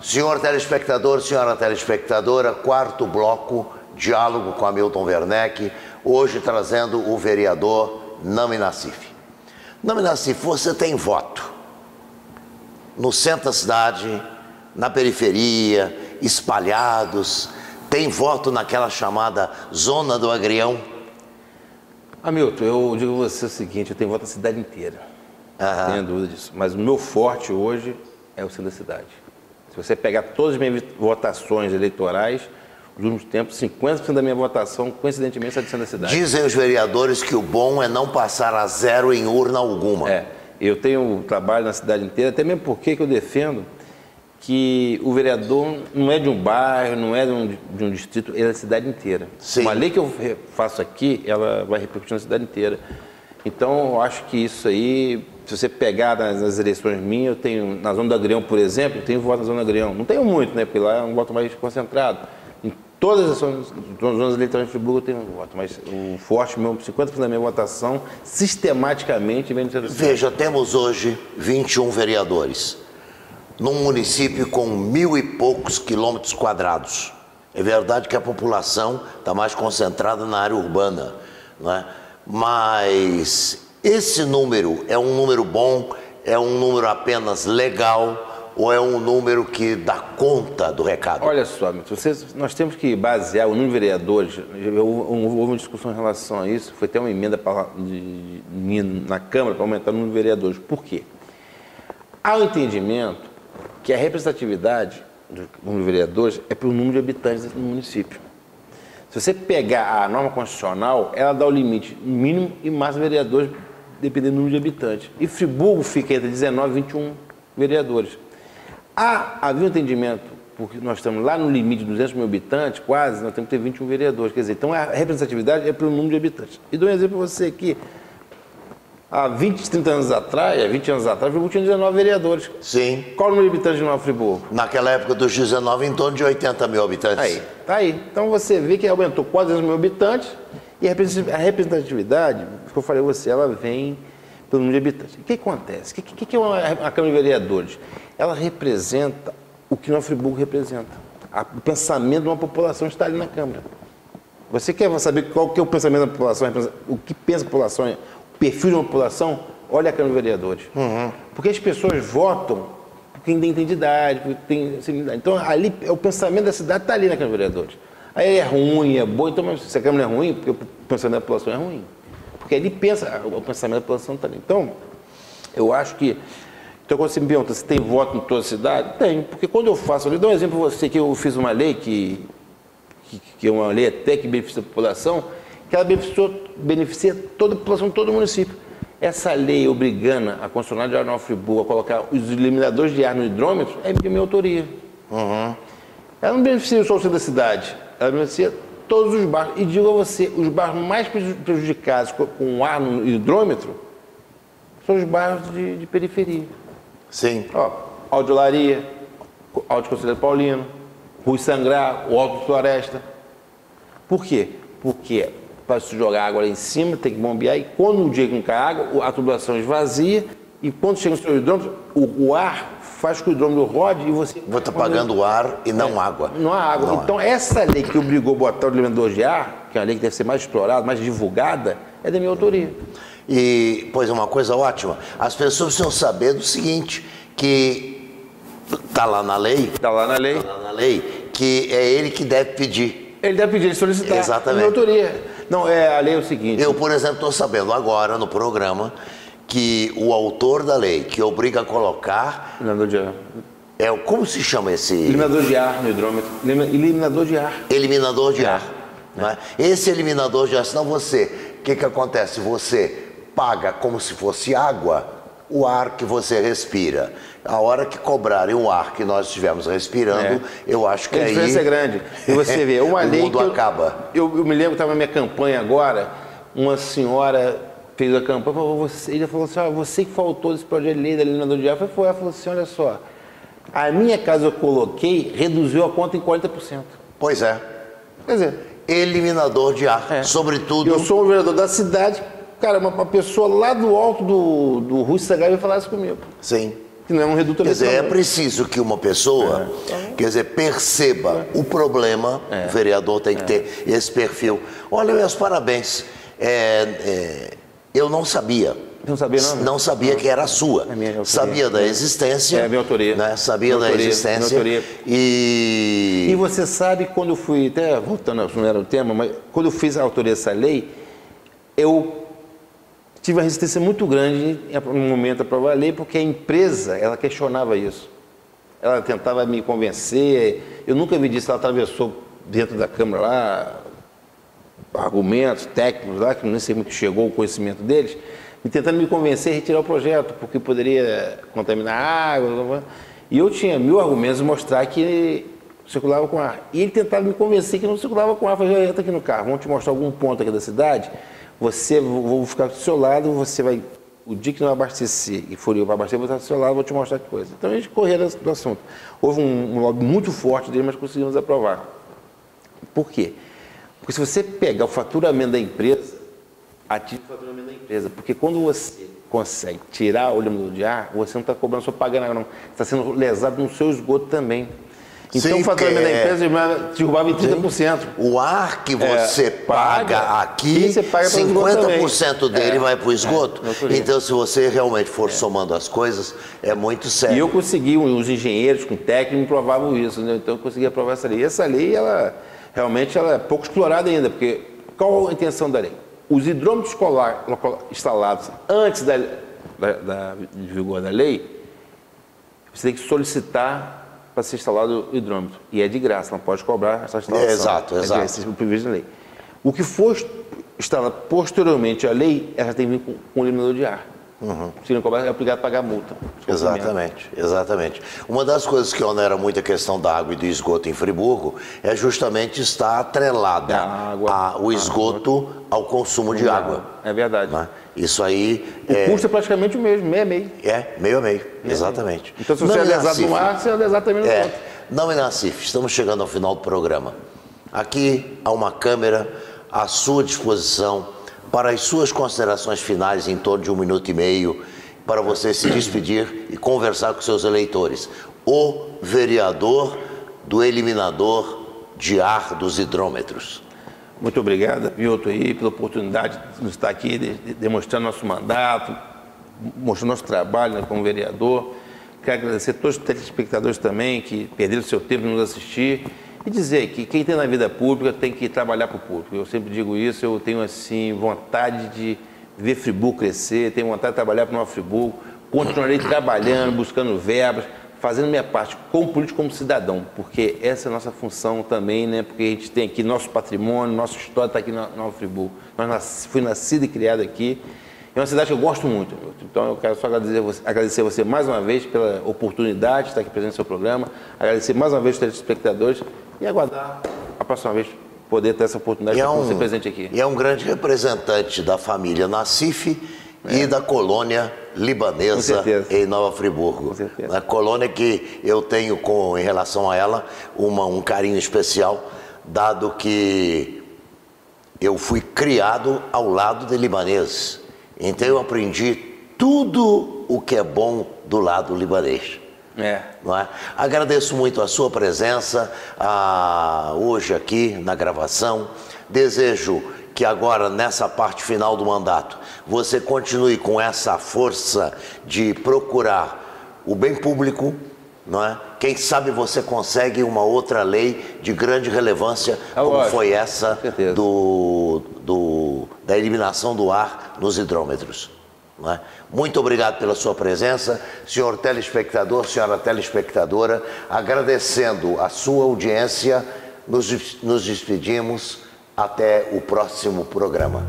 Senhor telespectador, senhora telespectadora, quarto bloco, diálogo com Hamilton Werneck, hoje trazendo o vereador Nami Nassif. Nami Nassif, você tem voto no centro da cidade, na periferia, espalhados, tem voto naquela chamada Zona do Agrião? Hamilton, eu digo a você o seguinte, eu tenho voto na cidade inteira, não tenho dúvida disso, mas o meu forte hoje é o centro da cidade. Se você pegar todas as minhas votações eleitorais, nos últimos tempos, 50% da minha votação, coincidentemente, é de centro da cidade. Dizem os vereadores que o bom é não passar a zero em urna alguma. É, eu tenho trabalho na cidade inteira, até mesmo porque que eu defendo que o vereador não é de um bairro, não é de um, de um distrito, é da cidade inteira. Sim. Uma lei que eu faço aqui, ela vai repercutir na cidade inteira. Então, eu acho que isso aí, se você pegar nas, nas eleições minhas, eu tenho, na Zona do Agrião, por exemplo, eu tenho voto na Zona do Agrião. Não tenho muito, né? Porque lá é um voto mais concentrado. Em todas as zonas, zonas eleitorais de Friburgo eu tenho um voto, mas o forte mesmo, 50% da minha votação, sistematicamente vem do centro. Veja, temos hoje 21 vereadores, num município com mil e poucos quilômetros quadrados. É verdade que a população está mais concentrada na área urbana, não é? mas esse número é um número bom, é um número apenas legal ou é um número que dá conta do recado? Olha só, vocês, nós temos que basear o número de vereadores. Houve uma discussão em relação a isso, foi até uma emenda para- de- de- na Câmara para aumentar o número de vereadores. Por quê? Há o entendimento que a representatividade do número de vereadores é pelo número de habitantes no município. Se você pegar a norma constitucional, ela dá o limite mínimo e máximo de vereadores, dependendo do número de habitantes. E Friburgo fica entre 19 e 21 vereadores. Há, havia um entendimento, porque nós estamos lá no limite de 200 mil habitantes, quase, nós temos que ter 21 vereadores. Quer dizer, então a representatividade é pelo número de habitantes. E dou um exemplo para você aqui. Há 20, 30 anos atrás, há 20 anos atrás, Friburgo tinha 19 vereadores. Sim. Qual o número de habitantes de Nova Friburgo? Naquela época dos 19, em torno de 80 mil habitantes. Aí, tá aí. Então você vê que aumentou quase 200 mil habitantes e a representati- a representatividade, que eu falei a você, ela vem pelo número de habitantes. O que acontece? O que, é uma, a Câmara de Vereadores? Ela representa o que Nova Friburgo representa. A- o pensamento de uma população está ali na Câmara. Você quer saber qual que é o pensamento da população, o que pensa a população, o perfil de uma população? Olha a Câmara de Vereadores. Porque as pessoas votam por quem tem identidade, por quem tem sensibilidade. Então, ali, é o pensamento da cidade está ali na Câmara de Vereadores. Aí é ruim, é bom, então mas se a Câmara é ruim, porque o pensamento da população é ruim. Porque ele pensa, o pensamento da população está ali. Então, eu acho que. Então, quando você me pergunta se tem voto em toda a cidade, tem. Porque quando eu faço, eu dou um exemplo para você que eu fiz uma lei que que, que é uma lei até que beneficia a população, que ela beneficiou, beneficia toda a população todo o município. Essa lei obrigando a concessionária de ar Nova Friburgo a colocar os eliminadores de ar no hidrômetro é de minha autoria. Ela não beneficia só o centro da cidade, ela beneficia todos os bairros. E digo a você, os bairros mais preju- prejudicados com, com ar no hidrômetro são os bairros de, de periferia. Sim. Ó, Audiolaria, Alto Conselheiro Paulino, Rui Sangrar, o Alto Floresta. Por quê? Porque para se jogar água lá em cima, tem que bombear, e quando o dia que não cai água, a tubulação esvazia, e quando chega no seu hidrômetro, o, o ar faz com que o hidrômetro rode e você... Vou estar pagando ar e não água. Não há água. Não há. então, essa lei que obrigou a botar o eliminador de ar, que é uma lei que deve ser mais explorada, mais divulgada, é da minha autoria. E, pois, é uma coisa ótima. As pessoas precisam saber do seguinte, que está lá na lei, Está lá na lei. tá lá na lei, que é ele que deve pedir. Ele deve pedir, ele solicitar. Exatamente. É minha autoria. Não, é, a lei é o seguinte. Eu, por exemplo, estou sabendo agora no programa que o autor da lei que obriga a colocar Eliminador de ar. é como se chama esse Eliminador de ar no hidrômetro. Elimi- Eliminador de ar. eliminador de ar. não é? Esse eliminador de ar, senão você, o que, que acontece? Você paga como se fosse água o ar que você respira. A hora que cobrarem o ar que nós estivemos respirando, É. eu acho que a aí diferença é grande. E você vê, uma o lei mundo eu, acaba. Eu, eu me lembro que estava na minha campanha agora, uma senhora fez a campanha, falou, você, ele falou assim, "Ah, você que faltou desse projeto de lei da de ar. Foi, ela falou assim, olha só, a minha casa eu coloquei, reduziu a conta em 40%. Pois é, Quer dizer, eliminador de ar, É. sobretudo eu sou o vereador da cidade, cara, uma, uma pessoa lá do alto do, do Rui Sagai falar isso comigo. Sim. que não é um reduto Quer dizer, é preciso que uma pessoa, quer dizer, perceba o problema, o vereador tem que ter esse perfil. Olha, meus parabéns. É, é, eu não sabia. Não sabia, não? Não sabia que era sua. É sabia da existência. É, minha autoria. Né? Sabia Minha da autoria, existência. minha autoria. E... E você sabe, quando eu fui, até voltando, não era o tema, mas quando eu fiz a autoria dessa lei, eu tive uma resistência muito grande no momento de aprovar a lei, porque a empresa, ela questionava isso. Ela tentava me convencer, eu nunca vi disso, ela atravessou dentro da Câmara lá, argumentos técnicos lá, que não sei muito chegou o conhecimento deles, e tentando me convencer a retirar o projeto, porque poderia contaminar a água. E eu tinha mil argumentos mostrar que circulava com ar. E ele tentava me convencer que não circulava com ar. Falei, entra aqui no carro, vamos te mostrar algum ponto aqui da cidade, você, vou ficar do seu lado, você vai, o dia que não abastecer e for eu para abastecer, vou estar do seu lado, vou te mostrar que coisa. Então a gente correu do assunto. Houve um, um lobby muito forte dele, mas conseguimos aprovar. Por quê? Porque se você pegar o faturamento da empresa, ativa o faturamento da empresa. Porque quando você consegue tirar o eliminador de ar, você não está cobrando só pagando água, não. Está sendo lesado no seu esgoto também. Então Sim, o faturamento porque da é- empresa derrubava em 30%. O ar que você paga, paga, aqui, e você paga para o esgoto 50% dele É, vai para o esgoto. é, autoria. então, se você realmente for somando as coisas, é muito E sério. eu consegui, os engenheiros com técnico me provavam isso, né? então eu consegui aprovar essa lei. E essa lei, ela realmente ela é pouco explorada ainda, porque qual a intenção da lei? Os hidrômetros escolar, instalados antes da, da, da, de vigor da lei, você tem que solicitar para ser instalado o hidrômetro. E é de graça, não pode cobrar essa instalação. É, exato, É exato. isso é previsto na lei. O que for instalado posteriormente à lei, ela tem que vir com, com o eliminador de ar. Se não cobrar, é obrigado a pagar multa. Exatamente, exatamente. Uma das coisas que onera muito a questão da água e do esgoto em Friburgo é justamente estar atrelada água, a- o esgoto ao consumo de água. É verdade. né? Isso aí O é, custo é praticamente o mesmo, meio a meio. é meio a meio, exatamente. Então, se você Não é lesado no ar, você é lesado também no É, outro. não, Nassif, estamos chegando ao final do programa. Aqui há uma câmera à sua disposição para as suas considerações finais em torno de um minuto e meio, para você se despedir e conversar com seus eleitores. O vereador do eliminador de ar dos hidrômetros. Muito obrigado, Milton, aí, pela oportunidade de estar aqui, de- de- demonstrando nosso mandato, mostrando nosso trabalho né, como vereador. Quero agradecer a todos os telespectadores também que perderam seu tempo em nos assistir e dizer que quem tem na vida pública tem que trabalhar para o público. Eu sempre digo isso, eu tenho assim vontade de ver Friburgo crescer, tenho vontade de trabalhar para o Nova Friburgo, continuarei trabalhando, buscando verbas, fazendo minha parte como político, como cidadão, porque essa é a nossa função também, né? Porque a gente tem aqui nosso patrimônio, nossa história está aqui na Nova Friburgo. Nós nasci, fui nascido e criado aqui. É uma cidade que eu gosto muito. Então eu quero só agradecer você, agradecer você mais uma vez pela oportunidade de estar aqui presente no seu programa, agradecer mais uma vez os telespectadores e aguardar a próxima vez poder ter essa oportunidade E de é, um, ser presente aqui. e é um grande representante da família Nassif e da colônia libanesa em Nova Friburgo. Com certeza. A colônia que eu tenho com, em relação a ela uma, um carinho especial, dado que eu fui criado ao lado de libaneses. Então eu aprendi tudo o que é bom do lado libanês. É. não é? Agradeço muito a sua presença ah, hoje aqui na gravação. Desejo que agora, nessa parte final do mandato, você continue com essa força de procurar o bem público, não é? Quem sabe você consegue uma outra lei de grande relevância, É como lógico, foi essa do, do- da eliminação do ar nos hidrômetros. É? Muito obrigado pela sua presença, senhor telespectador, senhora telespectadora, agradecendo a sua audiência, nos, nos despedimos até o próximo programa.